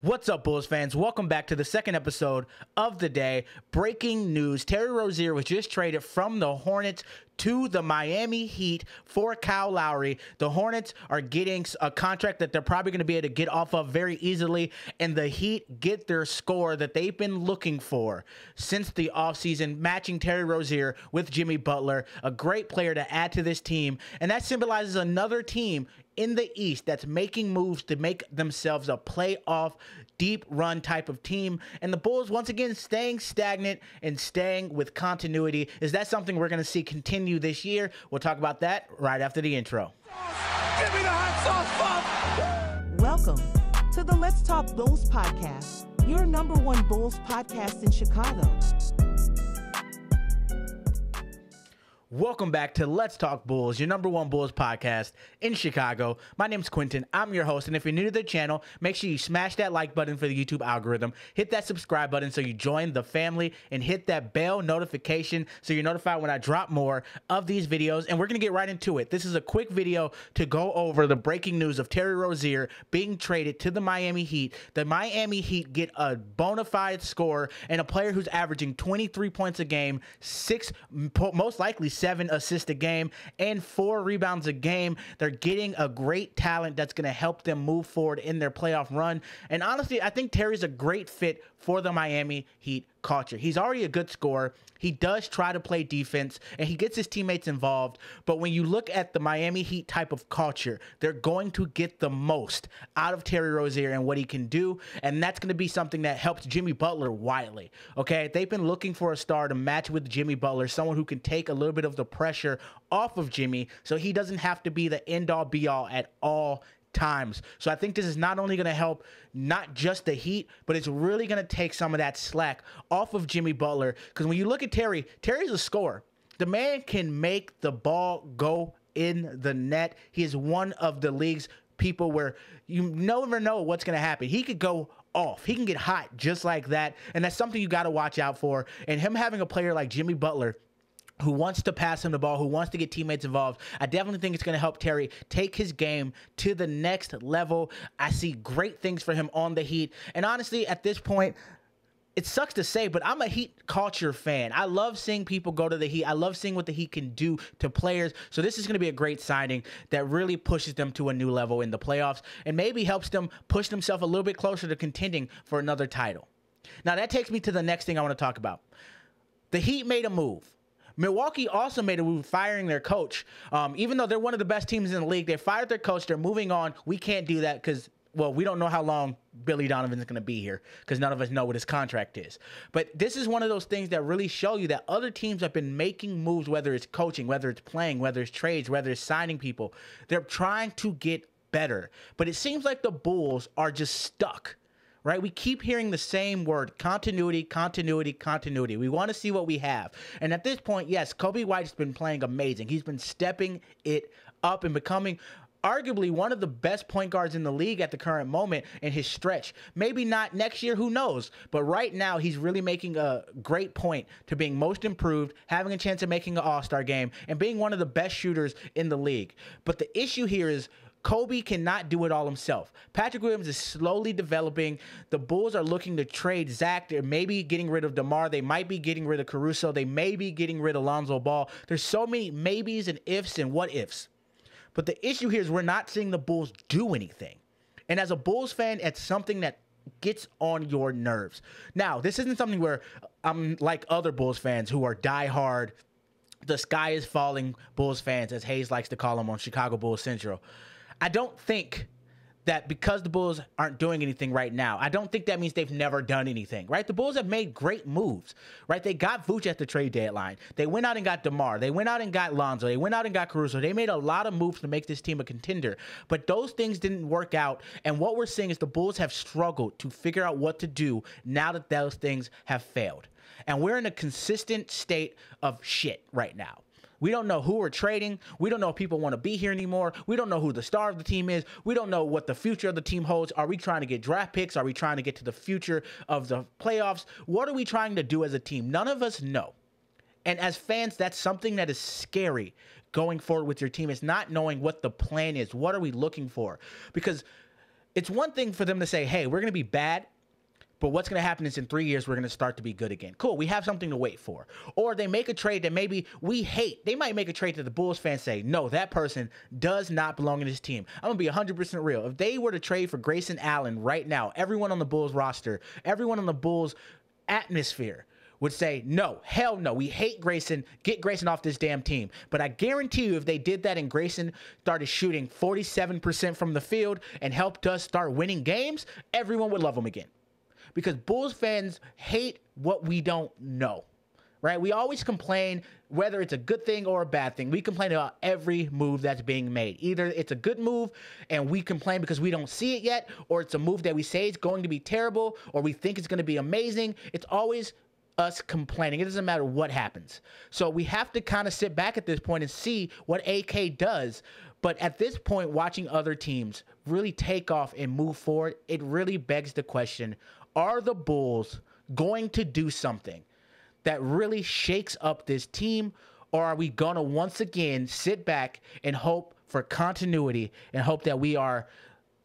What's up, Bulls fans? Welcome back to the second episode of the day. Breaking news Terry Rozier was just traded from the Hornets to the Miami Heat for Kyle Lowry. The Hornets are getting a contract that they're probably going to be able to get off of very easily, and the Heat get their score that they've been looking for since the offseason, matching Terry Rozier with Jimmy Butler, a great player to add to this team. And that symbolizes another team in the East that's making moves to make themselves a playoff deep run type of team. And the Bulls, once again, staying stagnant and staying with continuity. Is that something we're going to see continue this year? We'll talk about that right after the intro. Give me the hot sauce, Welcome to the Let's Talk Bulls podcast, your number one Bulls podcast in Chicago. Welcome back to Let's Talk Bulls, your number one Bulls podcast in Chicago. My name's Quentin. I'm your host. And if you're new to the channel, make sure you smash that like button for the YouTube algorithm, hit that subscribe button so you join the family, and hit that bell notification so you're notified when I drop more of these videos. And we're going to get right into it. This is a quick video to go over the breaking news of Terry Rozier being traded to the Miami Heat. The Miami Heat get a bona fide scorer and a player who's averaging 23 points a game, six, most likely seven assists a game, and four rebounds a game. They're getting a great talent that's going to help them move forward in their playoff run. And honestly, I think Terry's a great fit for the Miami Heat culture. He's already a good scorer. He does try to play defense and he gets his teammates involved. But when you look at the Miami Heat type of culture, they're going to get the most out of Terry Rozier and what he can do. And that's going to be something that helps Jimmy Butler widely. Okay. They've been looking for a star to match with Jimmy Butler, someone who can take a little bit of the pressure off of Jimmy so he doesn't have to be the end all be all at all times. So I think this is not only going to help not just the Heat, but it's really going to take some of that slack off of Jimmy Butler. Because when you look at Terry, Terry's a scorer. The man can make the ball go in the net. He is one of the league's people where you never know what's going to happen. He could go off. He can get hot just like that. And that's something you got to watch out for. And him having a player like Jimmy Butler who wants to pass him the ball, who wants to get teammates involved. I definitely think it's going to help Terry take his game to the next level. I see great things for him on the Heat. And honestly, at this point, it sucks to say, but I'm a Heat culture fan. I love seeing people go to the Heat. I love seeing what the Heat can do to players. So this is going to be a great signing that really pushes them to a new level in the playoffs and maybe helps them push themselves a little bit closer to contending for another title. Now that takes me to the next thing I want to talk about. The Heat made a move. Milwaukee also made a move firing their coach. Um, even though they're one of the best teams in the league, they fired their coach. They're moving on. We can't do that because well, we don't know how long Billy Donovan is going to be here because none of us know what his contract is. But this is one of those things that really show you that other teams have been making moves, whether it's coaching, whether it's playing, whether it's trades, whether it's signing people. They're trying to get better. But it seems like the Bulls are just stuck right? We keep hearing the same word continuity, continuity, continuity. We want to see what we have. And at this point, yes, Coby White's been playing amazing. He's been stepping it up and becoming arguably one of the best point guards in the league at the current moment in his stretch. Maybe not next year, who knows? But right now, he's really making a great point to being most improved, having a chance of making an all star game, and being one of the best shooters in the league. But the issue here is Coby cannot do it all himself. Patrick Williams is slowly developing. The Bulls are looking to trade Zach. They're maybe getting rid of DeMar. They might be getting rid of Caruso. They may be getting rid of Lonzo Ball. There's so many maybes and ifs and what ifs. But the issue here is we're not seeing the Bulls do anything. And as a Bulls fan, it's something that gets on your nerves. Now, this isn't something where I'm like other Bulls fans who are diehard, the sky is falling Bulls fans, as Hayes likes to call them on Chicago Bulls Central. I don't think that because the Bulls aren't doing anything right now, I don't think that means they've never done anything, right? The Bulls have made great moves, right? They got Vooch at the trade deadline. They went out and got DeMar. They went out and got Lonzo. They went out and got Caruso. They made a lot of moves to make this team a contender, but those things didn't work out. And what we're seeing is the Bulls have struggled to figure out what to do now that those things have failed. And we're in a consistent state of shit right now. We don't know who we're trading. We don't know if people want to be here anymore. We don't know who the star of the team is. We don't know what the future of the team holds. Are we trying to get draft picks? Are we trying to get to the future of the playoffs? What are we trying to do as a team? None of us know. And as fans, that's something that is scary going forward with your team is not knowing what the plan is. What are we looking for? Because it's one thing for them to say, hey, we're going to be bad, but what's going to happen is in three years, we're going to start to be good again. Cool. We have something to wait for. Or they make a trade that maybe we hate. They might make a trade that the Bulls fans say, no, that person does not belong in this team. I'm going to be 100% real. If they were to trade for Grayson Allen right now, everyone on the Bulls roster, everyone on the Bulls atmosphere, would say, no, hell no, we hate Grayson. Get Grayson off this damn team. But I guarantee you, if they did that and Grayson started shooting 47% from the field and helped us start winning games, everyone would love him again because Bulls fans hate what we don't know. Right? We always complain whether it's a good thing or a bad thing. We complain about every move that's being made. Either it's a good move and we complain because we don't see it yet, or it's a move that we say is going to be terrible, or we think it's going to be amazing. It's always us complaining. It doesn't matter what happens. So we have to kind of sit back at this point and see what AK does. But at this point, watching other teams really take off and move forward, it really begs the question are the Bulls going to do something that really shakes up this team? Or are we going to once again sit back and hope for continuity and hope that we are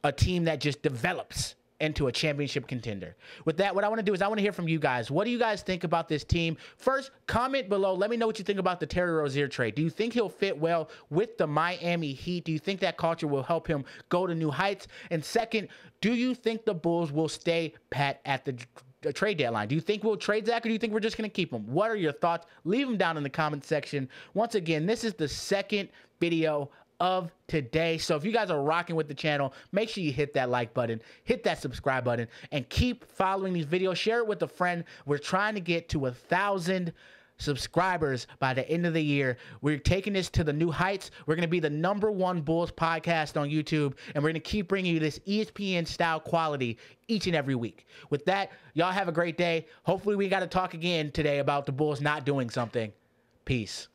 a team that just develops into a championship contender. With that, what I want to do is I want to hear from you guys. What do you guys think about this team? First, comment below. Let me know what you think about the Terry Rozier trade. Do you think he'll fit well with the Miami Heat? Do you think that culture will help him go to new heights? And second, do you think the Bulls will stay pat at the trade deadline. Do you think we'll trade Zach or do you think we're just going to keep him? What are your thoughts? Leave them down in the comment section. Once again, this is the second video of today. So if you guys are rocking with the channel, make sure you hit that like button, hit that subscribe button, and keep following these videos. Share it with a friend. We're trying to get to a thousand subscribers by the end of the year. We're taking this to the new heights. We're going to be the number one Bulls podcast on YouTube, and we're going to keep bringing you this ESPN style quality each and every week. With that, y'all have a great day. Hopefully, we got to talk again today about the Bulls not doing something. Peace.